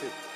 즉